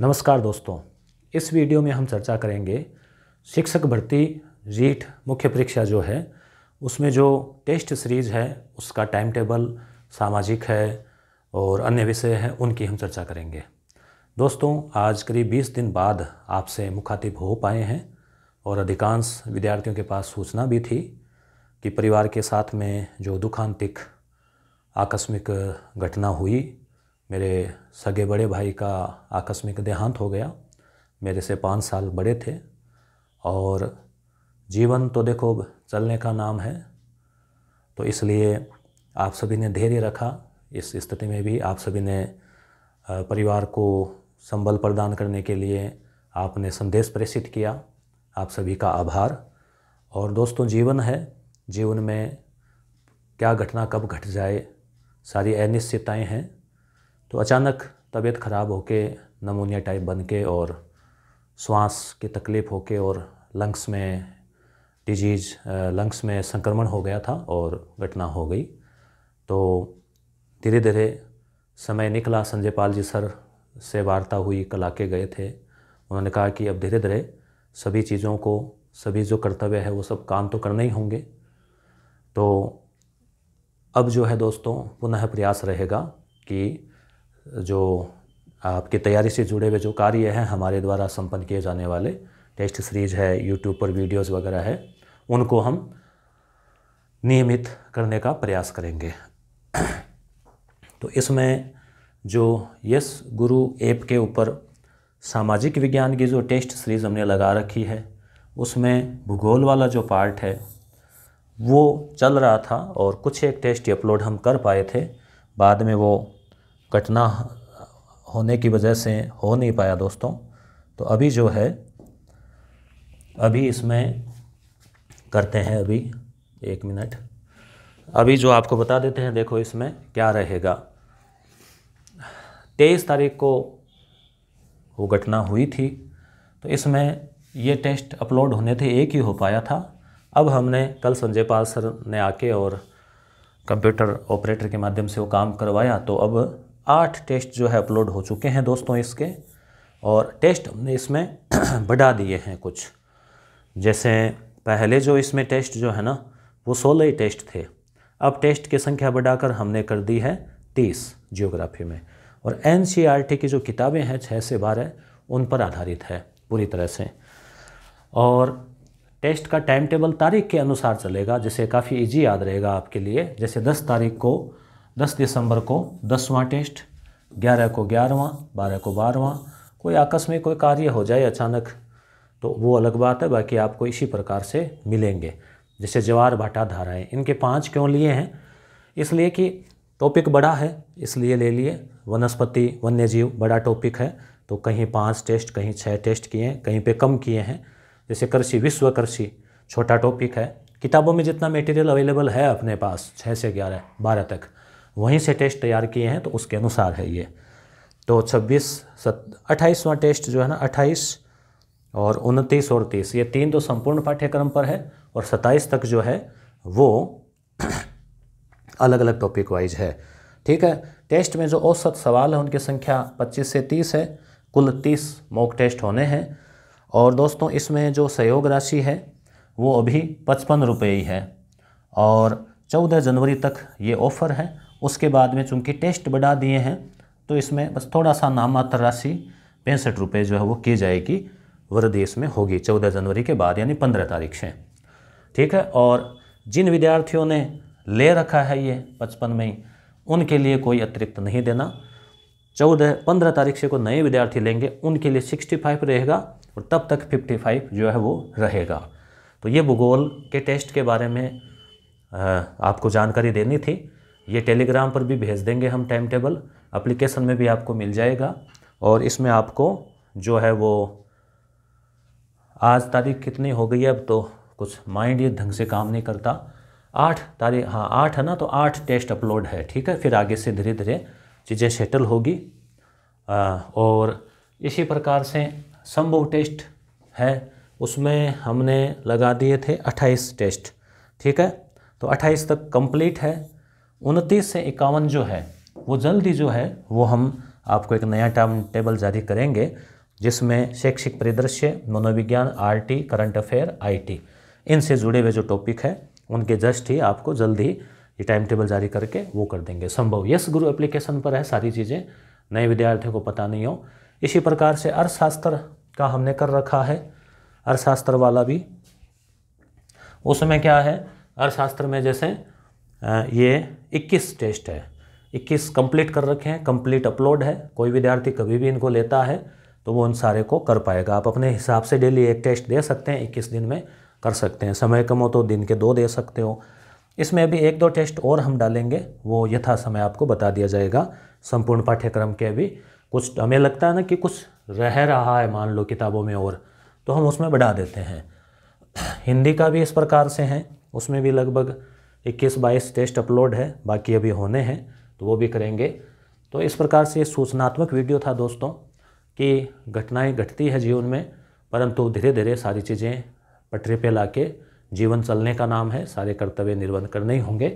नमस्कार दोस्तों। इस वीडियो में हम चर्चा करेंगे शिक्षक भर्ती रीट मुख्य परीक्षा जो है, उसमें जो टेस्ट सीरीज़ है, उसका टाइम टेबल, सामाजिक है और अन्य विषय हैं, उनकी हम चर्चा करेंगे। दोस्तों, आज करीब 20 दिन बाद आपसे मुखातिब हो पाए हैं और अधिकांश विद्यार्थियों के पास सूचना भी थी कि परिवार के साथ में जो दुखांतिक, आकस्मिक घटना हुई मेरे सगे बड़े भाई का आकस्मिक देहांत हो गया। मेरे से पाँच साल बड़े थे और जीवन तो देखो चलने का नाम है तो इसलिए आप सभी ने धैर्य रखा। इस स्थिति में भी आप सभी ने परिवार को संबल प्रदान करने के लिए आपने संदेश प्रेषित किया। आप सभी का आभार। और दोस्तों, जीवन है। जीवन में क्या घटना कब घट जाए, सारी अनिश्चितताएँ हैं। तो अचानक तबीयत ख़राब होके, नमूनिया टाइप बन के और श्वास की तकलीफ़ होके और लंग्स में डिज़ीज़ लंग्स में संक्रमण हो गया था और घटना हो गई। तो धीरे धीरे समय निकला। संजय पाल जी सर से वार्ता हुई, कल आके गए थे। उन्होंने कहा कि अब धीरे धीरे सभी चीज़ों को, सभी जो कर्तव्य है वो सब काम तो करने ही होंगे। तो अब जो है दोस्तों, पुनः प्रयास रहेगा कि जो आपकी तैयारी से जुड़े हुए जो कार्य हैं, हमारे द्वारा संपन्न किए जाने वाले टेस्ट सीरीज़ है यूट्यूब पर वीडियोस वगैरह है, उनको हम नियमित करने का प्रयास करेंगे। तो इसमें जो यस गुरु ऐप के ऊपर सामाजिक विज्ञान की जो टेस्ट सीरीज़ हमने लगा रखी है, उसमें भूगोल वाला जो पार्ट है, वो चल रहा था और कुछ एक टेस्ट अपलोड हम कर पाए थे, बाद में वो घटना होने की वजह से हो नहीं पाया दोस्तों। तो अभी जो है, अभी इसमें करते हैं अभी, एक मिनट। अभी जो आपको बता देते हैं, देखो इसमें क्या रहेगा। तेईस तारीख को वो घटना हुई थी तो इसमें ये टेस्ट अपलोड होने थे, एक ही हो पाया था। अब हमने कल संजय पाल सर ने आके और कंप्यूटर ऑपरेटर के माध्यम से वो काम करवाया तो अब आठ टेस्ट जो है अपलोड हो चुके हैं दोस्तों इसके, और टेस्ट हमने इसमें बढ़ा दिए हैं कुछ। जैसे पहले जो इसमें टेस्ट जो है ना, वो सोलह ही टेस्ट थे। अब टेस्ट की संख्या बढ़ाकर हमने कर दी है तीस जियोग्राफी में। और एन की जो किताबें हैं छः से बारह, उन पर आधारित है पूरी तरह से। और टेस्ट का टाइम टेबल तारीख के अनुसार चलेगा, जिसे काफ़ी इजी याद रहेगा आपके लिए। जैसे 10 तारीख को दस दिसंबर को दसवां टेस्ट, ग्यारह को ग्यारहवां, बारह को बारहवां। कोई आकस्मिक कोई कार्य हो जाए अचानक तो वो अलग बात है, बाकी आपको इसी प्रकार से मिलेंगे। जैसे जवार भाटा धाराएँ इनके पाँच क्यों लिए हैं? इसलिए कि टॉपिक बड़ा है, इसलिए ले लिए। वनस्पति वन्य जीव बड़ा टॉपिक है तो कहीं पाँच टेस्ट, कहीं छः टेस्ट किए हैं, कहीं पे कम किए हैं। जैसे कृषि, विश्व कृषि, छोटा टॉपिक है। किताबों में जितना मटेरियल अवेलेबल है अपने पास छः से ग्यारह, बारह तक। वहीं से टेस्ट तैयार किए हैं तो उसके अनुसार है ये। तो 26 सत, अट्ठाईसवां टेस्ट जो है ना 28 और उनतीस और तीस, ये तीन तो संपूर्ण पाठ्यक्रम पर है और 27 तक जो है, वो अलग अलग टॉपिक वाइज है। ठीक है? टेस्ट में जो औसत सवाल है, उनकी संख्या 25 से 30 है, कुल 30 मॉक टेस्ट होने हैं। और दोस्तों, इसमें जो सहयोग राशि है, वो अभी पचपन रुपये ही है। और 14 जनवरी तक ये ऑफ़र है उसके बाद में चूँकि टेस्ट बढ़ा दिए हैं तो इसमें बस थोड़ा सा नामात्र राशि पैंसठ रुपये जो है वो की जाएगी, वृद्धि इसमें होगी। चौदह जनवरी के बाद, यानी पंद्रह तारीख से। ठीक है? और जिन विद्यार्थियों ने ले रखा है ये बचपन में ही उनके लिए कोई अतिरिक्त नहीं देना। चौदह, पंद्रह तारीख से को नए विद्यार्थी लेंगे, उनके लिए सिक्सटी फाइव रहेगा और तब तक फिफ्टी फाइव जो है वो रहेगा। तो ये भूगोल के टेस्ट के बारे में आपको जानकारी देनी थी। ये टेलीग्राम पर भी भेज देंगे हम टाइम टेबल। अप्लीकेशन में भी आपको मिल जाएगा। और इसमें आपको जो है वो आज तारीख कितनी हो गई है अब तो कुछ माइंड ये ढंग से काम नहीं करता। आठ तारीख हाँ आठ है ना तो आठ टेस्ट अपलोड है, ठीक है? फिर आगे से धीरे धीरे चीज़ें सेटल होगी। और इसी प्रकार से संभव टेस्ट है, उसमें हमने लगा दिए थे 28 टेस्ट ठीक है? तो 28 तक कंप्लीट है। उनतीस से इक्यावन जो है, वो जल्दी जो है, वो हम आपको एक नया टाइम टेबल जारी करेंगे, जिसमें शैक्षिक परिदृश्य, मनोविज्ञान आरटी करंट अफेयर आईटी इनसे जुड़े हुए जो टॉपिक है, उनके जस्ट ही आपको जल्द ही ये टाइम टेबल जारी करके वो कर देंगे। संभव यस गुरु एप्लीकेशन पर है, सारी चीज़ें। नए विद्यार्थियों को पता नहीं हो। इसी प्रकार से अर्थशास्त्र का हमने कर रखा है, अर्थशास्त्र वाला भी। उसमें क्या है, अर्थशास्त्र में जैसे ये 21 टेस्ट है। 21 कंप्लीट कर रखे हैं, कंप्लीट अपलोड है। कोई विद्यार्थी कभी भी इनको लेता है तो वो उन सारे को कर पाएगा। आप अपने हिसाब से डेली एक टेस्ट दे सकते हैं, इक्कीस दिन में कर सकते हैं। समय कम हो तो दिन के दो दे सकते हो। इसमें भी एक दो टेस्ट और हम डालेंगे, वो यथा समय आपको बता दिया जाएगा। संपूर्ण पाठ्यक्रम के अभी कुछ, हमें लगता है ना कि कुछ रह रहा है, मान लो किताबों में और तो हम उसमें बढ़ा देते हैं। हिंदी का भी इस प्रकार से है, उसमें भी लगभग 21-22 टेस्ट अपलोड है, बाकी अभी होने हैं तो वो भी करेंगे। तो इस प्रकार से सूचनात्मक वीडियो था दोस्तों, कि घटनाएँ घटती है जीवन में, परंतु धीरे धीरे सारी चीज़ें पटरी पे ला के जीवन चलने का नाम है, सारे कर्तव्य निर्वहन करने ही होंगे।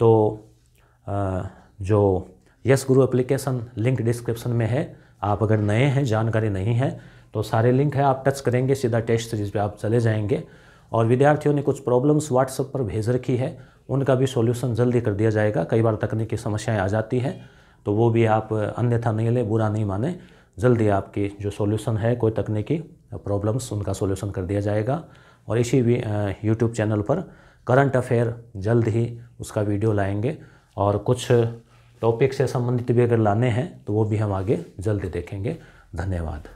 तो जो यस गुरु एप्लीकेशन लिंक डिस्क्रिप्शन में है, आप अगर नए हैं, जानकारी नहीं है तो सारे लिंक है, आप टच करेंगे, सीधा टेस्ट सीरीज़ पे आप चले जाएँगे। और विद्यार्थियों ने कुछ प्रॉब्लम्स व्हाट्सएप पर भेज रखी है उनका भी सॉल्यूशन जल्दी कर दिया जाएगा। कई बार तकनीकी समस्याएँ आ जाती हैं तो वो भी आप अन्यथा नहीं लें, बुरा नहीं माने। जल्दी आपकी जो सॉल्यूशन है, कोई तकनीकी प्रॉब्लम्स उनका सॉल्यूशन कर दिया जाएगा। और इसी भी यूट्यूब चैनल पर करंट अफेयर जल्द ही उसका वीडियो लाएँगे। और कुछ टॉपिक से संबंधित भी अगर लाने हैं तो वो भी हम आगे जल्दी देखेंगे। धन्यवाद।